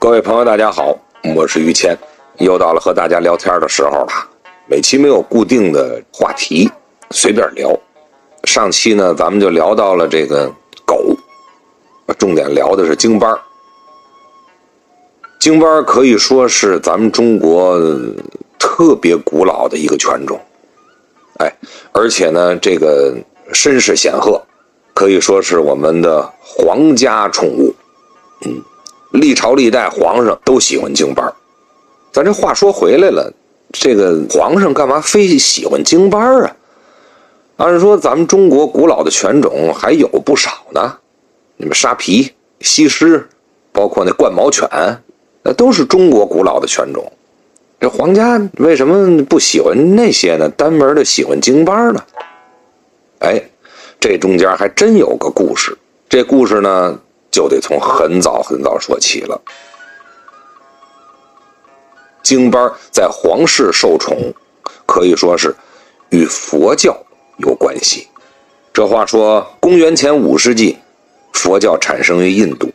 各位朋友，大家好，我是于谦，又到了和大家聊天的时候了。每期没有固定的话题，随便聊。上期呢，咱们就聊到了这个狗，重点聊的是京班京班可以说是咱们中国特别古老的一个犬种，哎，而且呢，这个身世显赫，可以说是我们的皇家宠物。嗯，历朝历代皇上都喜欢京班咱这话说回来了，这个皇上干嘛非喜欢京班啊？按说咱们中国古老的犬种还有不少呢，你们沙皮、西施，包括那冠毛犬，那都是中国古老的犬种。这皇家为什么不喜欢那些呢？单门的喜欢京班呢？哎，这中间还真有个故事。这故事呢？就得从很早很早说起了。京班在皇室受宠，可以说是与佛教有关系。这话说，公元前五世纪，佛教产生于印度。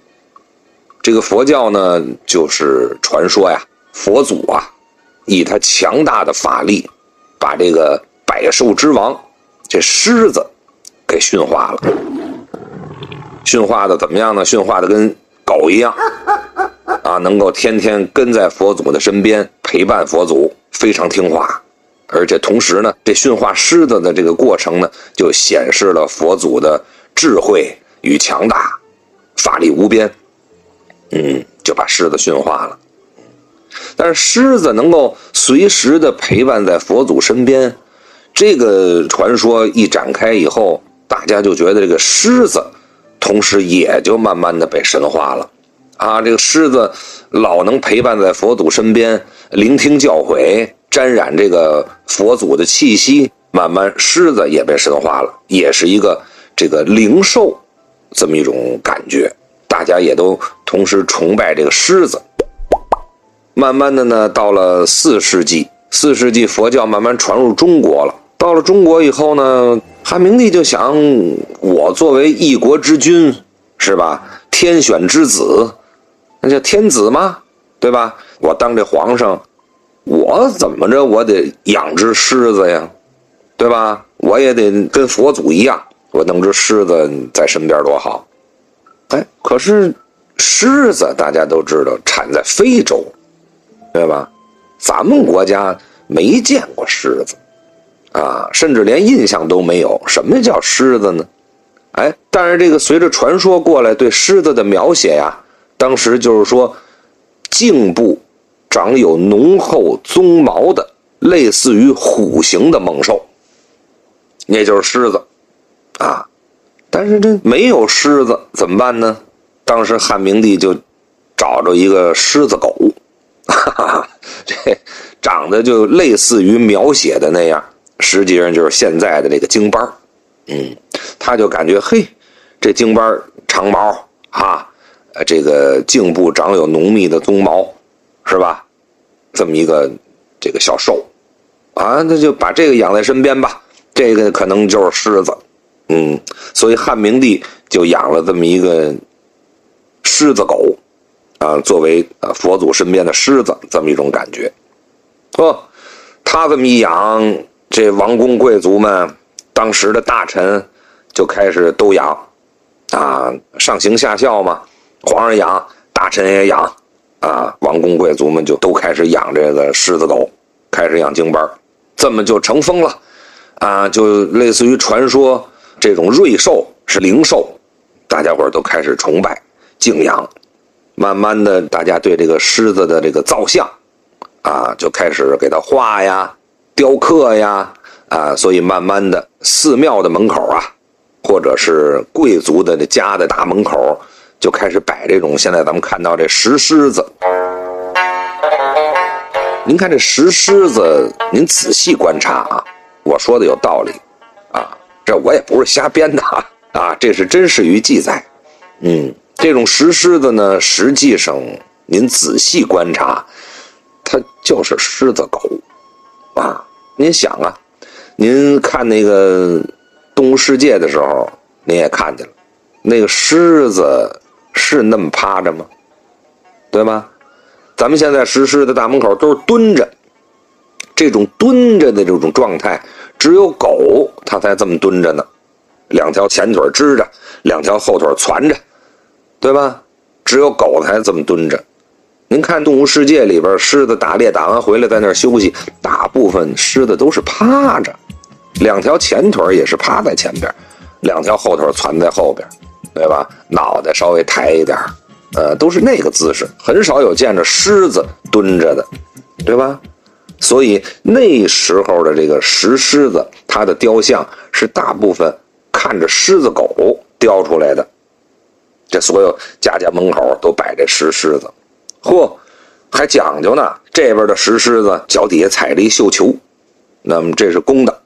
这个佛教呢，就是传说呀，佛祖啊，以他强大的法力，把这个百兽之王这狮子给驯化了。驯化的怎么样呢？驯化的跟狗一样，啊，能够天天跟在佛祖的身边陪伴佛祖，非常听话。而且同时呢，这驯化狮子的这个过程呢，就显示了佛祖的智慧与强大，法力无边。嗯，就把狮子驯化了。但是狮子能够随时的陪伴在佛祖身边，这个传说一展开以后，大家就觉得这个狮子。同时，也就慢慢的被神化了，啊，这个狮子老能陪伴在佛祖身边，聆听教诲，沾染这个佛祖的气息，慢慢狮子也被神化了，也是一个这个灵兽，这么一种感觉，大家也都同时崇拜这个狮子。慢慢的呢，到了四世纪，四世纪佛教慢慢传入中国了，到了中国以后呢。汉明帝就想，我作为一国之君，是吧？天选之子，那叫天子吗？对吧？我当这皇上，我怎么着？我得养只狮子呀，对吧？我也得跟佛祖一样，我弄只狮子在身边多好。哎，可是狮子大家都知道产在非洲，对吧？咱们国家没见过狮子。啊，甚至连印象都没有，什么叫狮子呢？哎，但是这个随着传说过来，对狮子的描写呀，当时就是说，颈部长有浓厚鬃毛的，类似于虎形的猛兽，那就是狮子，啊，但是这没有狮子怎么办呢？当时汉明帝就找着一个狮子狗，哈哈，这长得就类似于描写的那样。实际上就是现在的这个京班嗯，他就感觉嘿，这京班长毛啊，这个颈部长有浓密的鬃毛，是吧？这么一个这个小兽，啊，那就把这个养在身边吧。这个可能就是狮子，嗯，所以汉明帝就养了这么一个狮子狗，啊，作为呃佛祖身边的狮子，这么一种感觉。哦，他这么一养。这王公贵族们，当时的大臣就开始都养，啊，上行下效嘛，皇上养，大臣也养，啊，王公贵族们就都开始养这个狮子狗，开始养京班这么就成风了，啊，就类似于传说这种瑞兽是灵兽，大家伙都开始崇拜敬仰，慢慢的，大家对这个狮子的这个造像，啊，就开始给它画呀。雕刻呀，啊，所以慢慢的，寺庙的门口啊，或者是贵族的家的大门口，就开始摆这种现在咱们看到这石狮子。您看这石狮子，您仔细观察啊，我说的有道理，啊，这我也不是瞎编的啊，啊，这是真实于记载。嗯，这种石狮子呢，实际上您仔细观察，它就是狮子狗。啊，您想啊，您看那个《动物世界》的时候，您也看见了，那个狮子是那么趴着吗？对吧？咱们现在石狮的大门口都是蹲着，这种蹲着的这种状态，只有狗它才这么蹲着呢，两条前腿支着，两条后腿攒着，对吧？只有狗才这么蹲着。您看《动物世界》里边，狮子打猎打完回来在那儿休息，大部分狮子都是趴着，两条前腿也是趴在前边，两条后腿攒在后边，对吧？脑袋稍微抬一点，呃，都是那个姿势，很少有见着狮子蹲着的，对吧？所以那时候的这个石狮子，它的雕像是大部分看着狮子狗雕出来的，这所有家家门口都摆这石狮子。嚯，还讲究呢！这边的石狮子脚底下踩着一绣球，那么这是公的，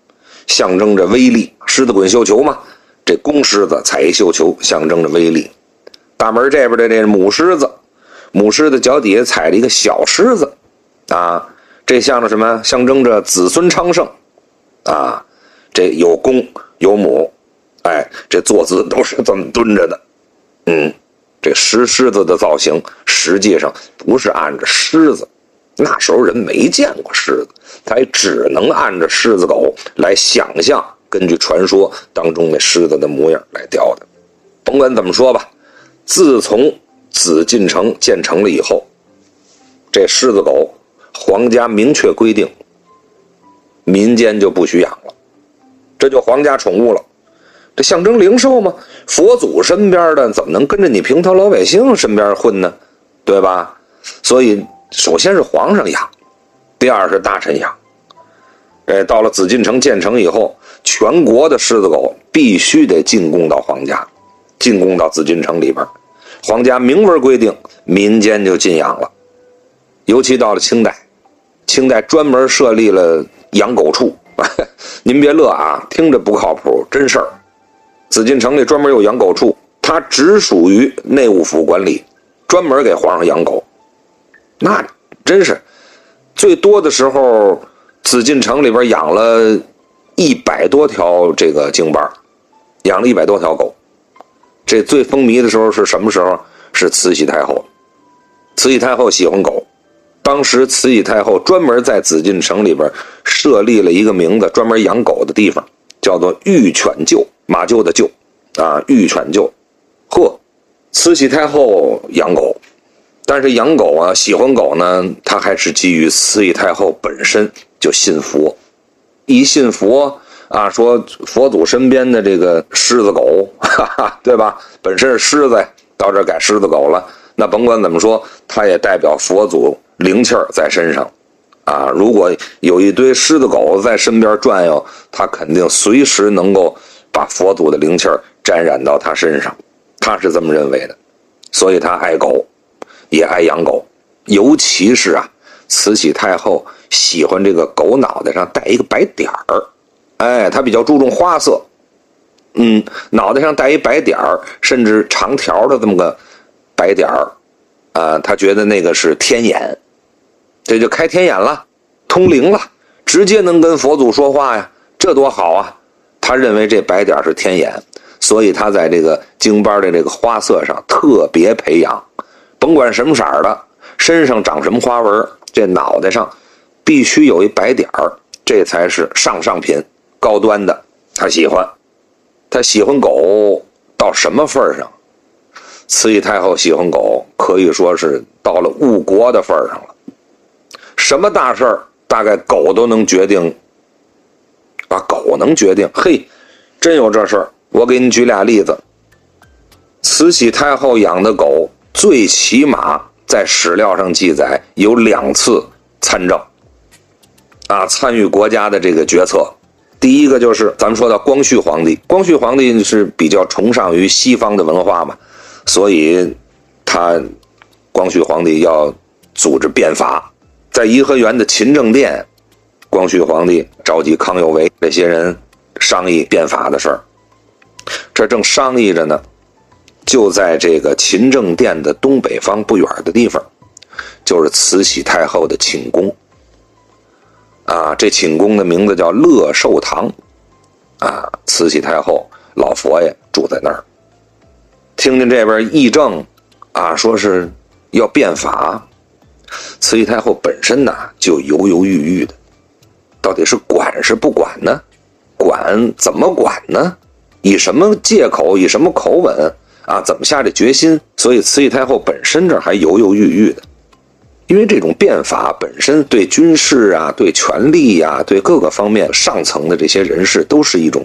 象征着威力。狮子滚绣球嘛，这公狮子踩一绣球，象征着威力。大门这边的这母狮子，母狮子脚底下踩着一个小狮子，啊，这象征什么？象征着子孙昌盛，啊，这有公有母，哎，这坐姿都是这么蹲着的，嗯。这石狮子的造型实际上不是按着狮子，那时候人没见过狮子，他也只能按着狮子狗来想象，根据传说当中那狮子的模样来雕的。甭管怎么说吧，自从紫禁城建成了以后，这狮子狗皇家明确规定，民间就不许养了，这就皇家宠物了。这象征灵兽吗？佛祖身边的怎么能跟着你平头老百姓身边混呢？对吧？所以首先是皇上养，第二是大臣养。哎，到了紫禁城建成以后，全国的狮子狗必须得进贡到皇家，进贡到紫禁城里边。皇家明文规定，民间就禁养了。尤其到了清代，清代专门设立了养狗处。您别乐啊，听着不靠谱，真事儿。紫禁城里专门有养狗处，它只属于内务府管理，专门给皇上养狗。那真是最多的时候，紫禁城里边养了一百多条这个京巴，养了一百多条狗。这最风靡的时候是什么时候？是慈禧太后。慈禧太后喜欢狗，当时慈禧太后专门在紫禁城里边设立了一个名字，专门养狗的地方，叫做御犬厩。马厩的厩，啊，御犬厩，呵，慈禧太后养狗，但是养狗啊，喜欢狗呢，她还是基于慈禧太后本身就信佛，一信佛啊，说佛祖身边的这个狮子狗，哈哈，对吧？本身是狮子，到这改狮子狗了，那甭管怎么说，它也代表佛祖灵气儿在身上，啊，如果有一堆狮子狗在身边转悠，它肯定随时能够。把佛祖的灵气儿沾染到他身上，他是这么认为的，所以他爱狗，也爱养狗，尤其是啊，慈禧太后喜欢这个狗脑袋上带一个白点儿，哎，他比较注重花色，嗯，脑袋上带一白点儿，甚至长条的这么个白点儿，啊，他觉得那个是天眼，这就开天眼了，通灵了，直接能跟佛祖说话呀，这多好啊！他认为这白点是天眼，所以他在这个京班的这个花色上特别培养，甭管什么色的，身上长什么花纹，这脑袋上必须有一白点，这才是上上品、高端的。他喜欢，他喜欢狗到什么份上？慈禧太后喜欢狗，可以说是到了误国的份上了。什么大事儿，大概狗都能决定。把狗能决定，嘿，真有这事儿。我给你举俩例子。慈禧太后养的狗，最起码在史料上记载有两次参政，啊，参与国家的这个决策。第一个就是咱们说到光绪皇帝，光绪皇帝是比较崇尚于西方的文化嘛，所以他光绪皇帝要组织变法，在颐和园的勤政殿。光绪皇帝召集康有为这些人商议变法的事儿，这正商议着呢，就在这个勤政殿的东北方不远的地方，就是慈禧太后的寝宫。啊，这寝宫的名字叫乐寿堂，啊，慈禧太后老佛爷住在那儿。听见这边议政，啊，说是要变法，慈禧太后本身呢就犹犹豫豫的，到底是管是不管呢？管怎么管呢？以什么借口？以什么口吻？啊，怎么下这决心？所以慈禧太后本身这还犹犹豫豫的，因为这种变法本身对军事啊、对权力呀、对各个方面上层的这些人士都是一种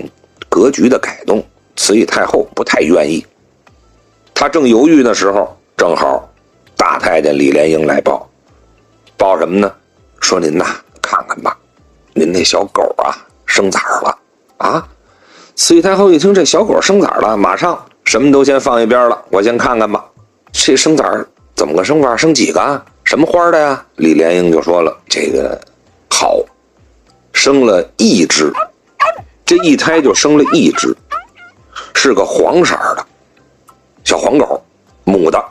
格局的改动。慈禧太后不太愿意。她正犹豫的时候，正好大太监李莲英来报，报什么呢？说您呐，看看吧，您那小狗啊生崽儿了啊！慈禧太后一听这小狗生崽了，马上。什么都先放一边了，我先看看吧。这生崽怎么个生法？生几个？什么花的呀？李莲英就说了：“这个好，生了一只，这一胎就生了一只，是个黄色的小黄狗，母的，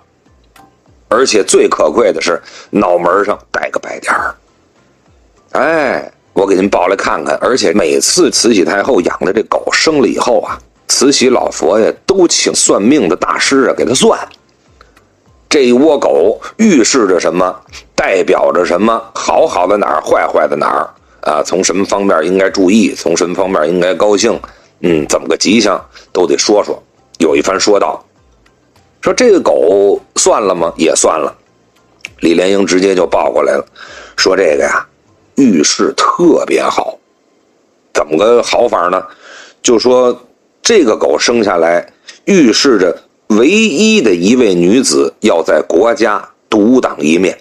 而且最可贵的是脑门上带个白点儿。哎，我给您抱来看看。而且每次慈禧太后养的这狗生了以后啊。”慈禧老佛爷都请算命的大师啊，给他算。这一窝狗预示着什么？代表着什么？好好的哪儿，坏坏的哪儿？啊，从什么方面应该注意？从什么方面应该高兴？嗯，怎么个吉祥都得说说。有一番说道，说这个狗算了吗？也算了。李莲英直接就抱过来了，说这个呀，预示特别好。怎么个好法呢？就说。这个狗生下来，预示着唯一的一位女子要在国家独当一面。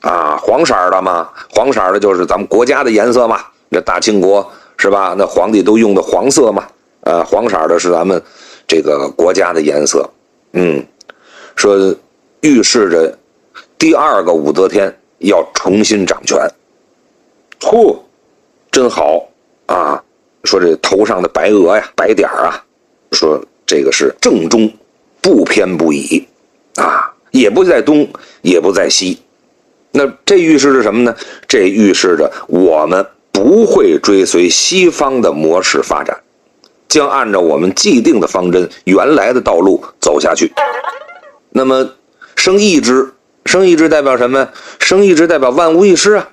啊，黄色的嘛，黄色的就是咱们国家的颜色嘛。这大清国是吧？那皇帝都用的黄色嘛。呃，黄色的是咱们这个国家的颜色。嗯，说预示着第二个武则天要重新掌权。嚯，真好啊！说这头上的白鹅呀、白点儿啊，说这个是正中，不偏不倚，啊，也不在东，也不在西。那这预示着什么呢？这预示着我们不会追随西方的模式发展，将按照我们既定的方针、原来的道路走下去。那么生一只，生一只代表什么？生一只代表万无一失啊！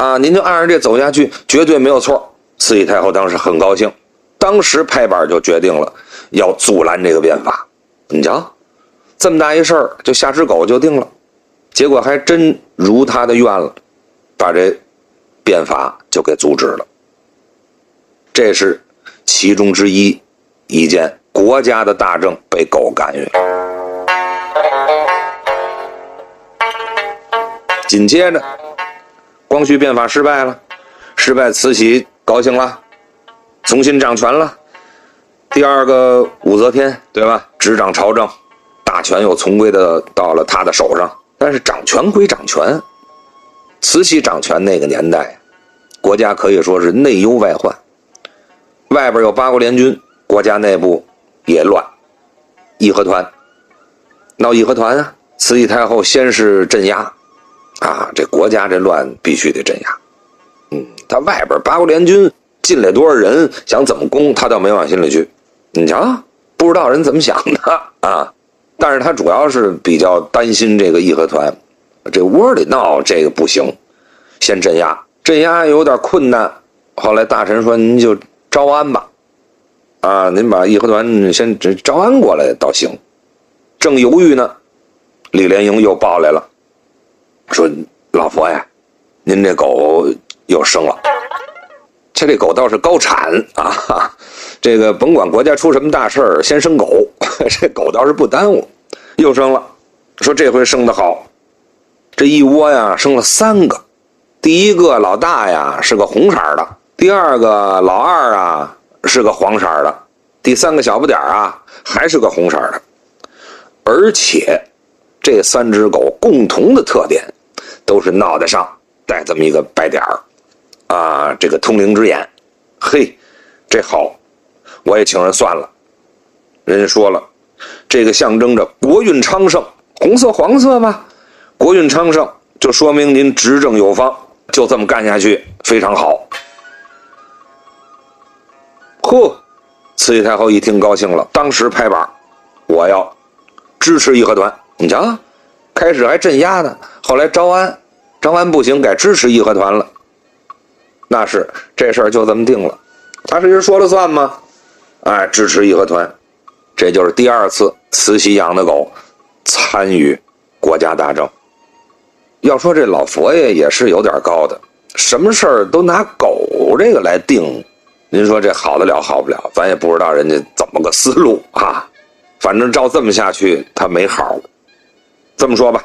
啊，您就按着这走下去，绝对没有错。慈禧太后当时很高兴，当时拍板就决定了要阻拦这个变法。你瞧，这么大一事儿就下只狗就定了，结果还真如他的愿了，把这变法就给阻止了。这是其中之一，一件国家的大政被狗干预。紧接着，光绪变法失败了，失败，慈禧。高兴了，重新掌权了。第二个武则天，对吧？执掌朝政，大权又重归的到了他的手上。但是掌权归掌权，慈禧掌权那个年代，国家可以说是内忧外患，外边有八国联军，国家内部也乱，义和团闹义和团啊。慈禧太后先是镇压，啊，这国家这乱必须得镇压。嗯，他外边八国联军进来多少人，想怎么攻，他倒没往心里去。你瞧，不知道人怎么想的啊？但是他主要是比较担心这个义和团，这窝里闹这个不行，先镇压，镇压有点困难。后来大臣说：“您就招安吧，啊，您把义和团先招安过来倒行。”正犹豫呢，李莲英又报来了，说：“老佛爷，您这狗。”又生了，这这狗倒是高产啊！这个甭管国家出什么大事儿，先生狗，这狗倒是不耽误。又生了，说这回生的好，这一窝呀生了三个，第一个老大呀是个红色的，第二个老二啊是个黄色的，第三个小不点啊还是个红色的，而且这三只狗共同的特点都是脑袋上带这么一个白点儿。啊，这个通灵之眼，嘿，这好，我也请人算了。人家说了，这个象征着国运昌盛，红色黄色吧，国运昌盛就说明您执政有方，就这么干下去非常好。嚯，慈禧太后一听高兴了，当时拍板，我要支持义和团。你瞧，开始还镇压呢，后来招安，招安不行，改支持义和团了。那是这事儿就这么定了，他是人说了算吗？哎，支持义和团，这就是第二次慈禧养的狗参与国家大政。要说这老佛爷也是有点高的，什么事儿都拿狗这个来定，您说这好得了好不了？咱也不知道人家怎么个思路啊。反正照这么下去，他没好。这么说吧，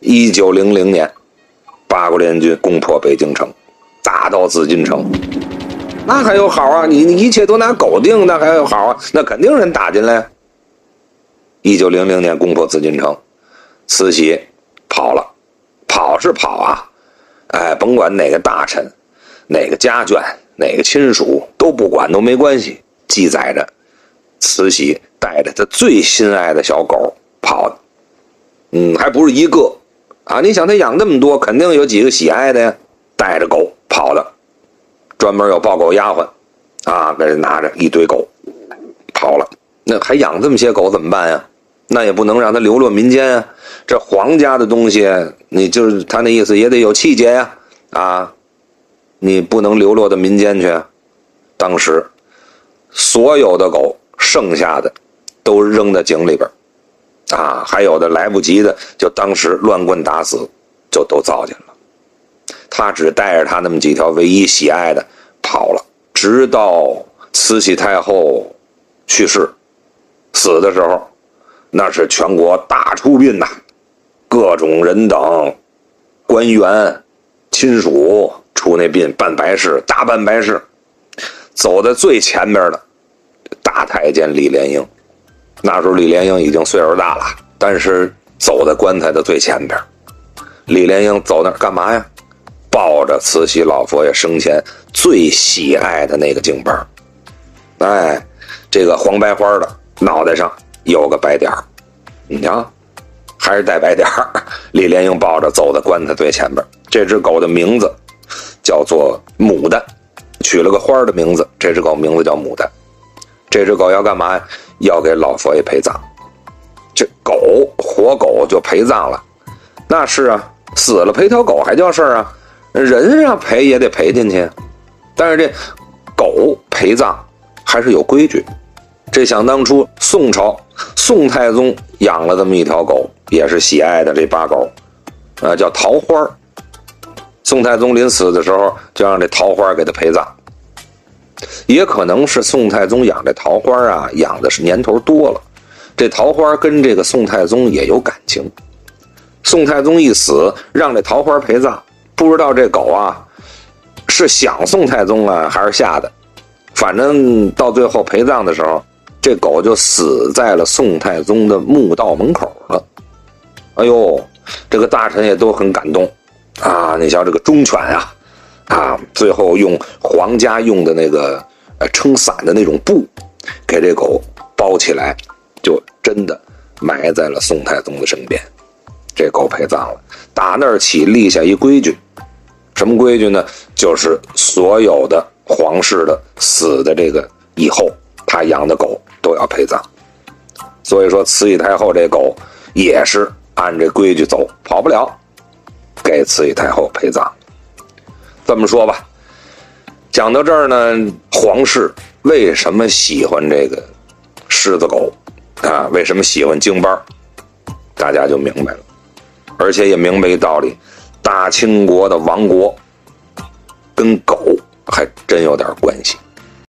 一九零零年，八国联军攻破北京城。打到紫禁城，那还有好啊？你你一切都拿狗定，那还有好啊？那肯定人打进来。一九零零年攻破紫禁城，慈禧跑了，跑是跑啊，哎，甭管哪个大臣、哪个家眷、哪个亲属都不管都没关系。记载着，慈禧带着她最心爱的小狗跑，嗯，还不是一个啊？你想他养那么多，肯定有几个喜爱的呀，带着狗。跑的，专门有抱狗丫鬟，啊，给人拿着一堆狗，跑了。那还养这么些狗怎么办呀？那也不能让它流落民间啊。这皇家的东西，你就是他那意思，也得有气节呀。啊，你不能流落到民间去。啊当时，所有的狗剩下的，都扔在井里边啊，还有的来不及的，就当时乱棍打死，就都糟践了。他只带着他那么几条唯一喜爱的跑了，直到慈禧太后去世、死的时候，那是全国大出殡呐，各种人等、官员、亲属出那殡办白事，大办白事。走在最前边的大太监李莲英，那时候李莲英已经岁数大了，但是走在棺材的最前边。李莲英走那干嘛呀？抱着慈禧老佛爷生前最喜爱的那个镜班哎，这个黄白花的脑袋上有个白点儿，你瞧，还是带白点儿。李莲英抱着走在棺材最前边。这只狗的名字叫做牡丹，取了个花的名字。这只狗名字叫牡丹。这只狗要干嘛？要给老佛爷陪葬。这狗活狗就陪葬了，那是啊，死了陪条狗还叫事儿啊？人让陪也得陪进去，但是这狗陪葬还是有规矩。这想当初宋朝宋太宗养了这么一条狗，也是喜爱的这八狗，啊叫桃花。宋太宗临死的时候就让这桃花给他陪葬。也可能是宋太宗养这桃花啊，养的是年头多了，这桃花跟这个宋太宗也有感情。宋太宗一死，让这桃花陪葬。不知道这狗啊，是想宋太宗啊，还是吓的？反正到最后陪葬的时候，这狗就死在了宋太宗的墓道门口了。哎呦，这个大臣也都很感动啊！你瞧这个忠犬啊，啊，最后用皇家用的那个呃撑伞的那种布，给这狗包起来，就真的埋在了宋太宗的身边。这狗陪葬了，打那儿起立下一规矩。什么规矩呢？就是所有的皇室的死的这个以后，他养的狗都要陪葬。所以说，慈禧太后这狗也是按这规矩走，跑不了，给慈禧太后陪葬。这么说吧，讲到这儿呢，皇室为什么喜欢这个狮子狗啊？为什么喜欢京巴大家就明白了，而且也明白一道理。大清国的亡国，跟狗还真有点关系。